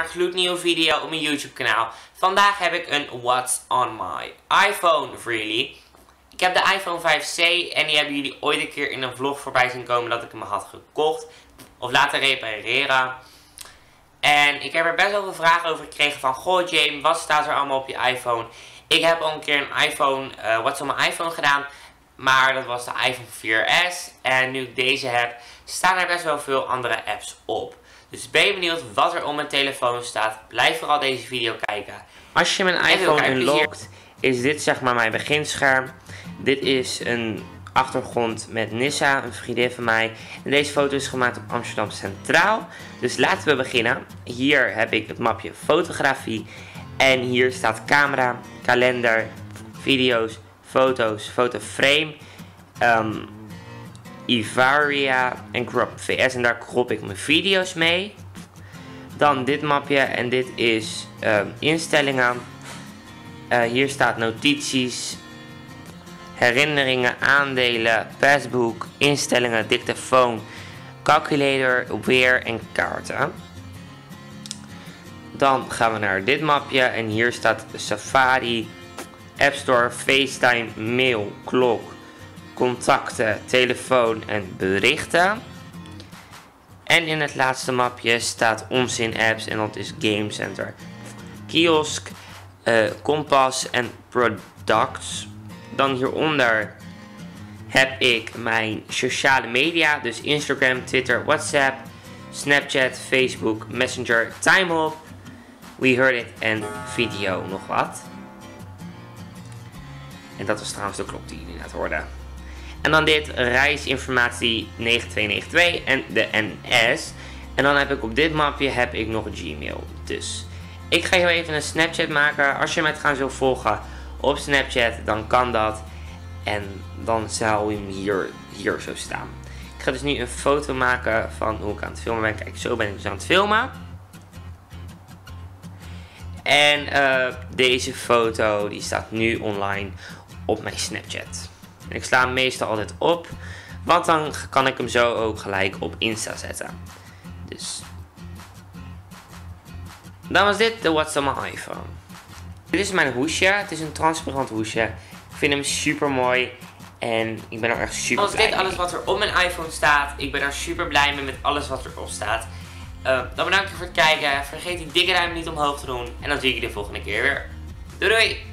naar een gloednieuwe video op mijn YouTube kanaal. Vandaag heb ik een What's on my iPhone jullie. Ik heb de iPhone 5C en die hebben jullie ooit een keer in een vlog voorbij zien komen dat ik hem had gekocht. Of laten repareren. En ik heb er best wel veel vragen over gekregen van, goh James, wat staat er allemaal op je iPhone? Ik heb al een keer een iPhone, uh, What's on my iPhone gedaan. Maar dat was de iPhone 4S. En nu ik deze heb, staan er best wel veel andere apps op. Dus ben je benieuwd wat er op mijn telefoon staat? Blijf vooral deze video kijken. Als je mijn iPhone unlockt, is dit zeg maar mijn beginscherm. Dit is een achtergrond met Nissa, een vriendin van mij. En deze foto is gemaakt op Amsterdam Centraal. Dus laten we beginnen. Hier heb ik het mapje fotografie. En hier staat camera, kalender, video's, foto's, fotoframe, um, Ivaria en Crop VS. En daar krop ik mijn video's mee. Dan dit mapje en dit is um, instellingen. Uh, hier staat notities, herinneringen, aandelen, passbook, instellingen, dictafoon, calculator, weer en kaarten. Dan gaan we naar dit mapje en hier staat Safari, App Store, FaceTime, mail, klok, contacten, telefoon en berichten. En in het laatste mapje staat onzin apps en dat is Game Center. Kiosk, uh, Kompas en Products. Dan hieronder heb ik mijn sociale media, dus Instagram, Twitter, WhatsApp, Snapchat, Facebook, Messenger, TimeHop, We Heard It en video nog wat. En dat was trouwens de klok die jullie net hoorden. En dan dit reisinformatie 9292 en de NS. En dan heb ik op dit mapje heb ik nog Gmail. Dus ik ga jou even een Snapchat maken. Als je mij gaan zo volgen op Snapchat, dan kan dat. En dan zou hem hier, hier zo staan. Ik ga dus nu een foto maken van hoe ik aan het filmen ben. Kijk, zo ben ik dus aan het filmen. En uh, deze foto die staat nu online op mijn Snapchat. En ik sla hem meestal altijd op, want dan kan ik hem zo ook gelijk op Insta zetten. Dus. Dan was dit de What's on my iPhone. Dit is mijn hoesje. Het is een transparant hoesje. Ik vind hem super mooi. En ik ben er echt super Als blij dit alles wat er op mijn iPhone staat. Ik ben er super blij mee met alles wat erop staat. Uh, dan bedankt voor het kijken. Vergeet die dikke duim niet omhoog te doen. En dan zie ik je de volgende keer weer. Doei doei!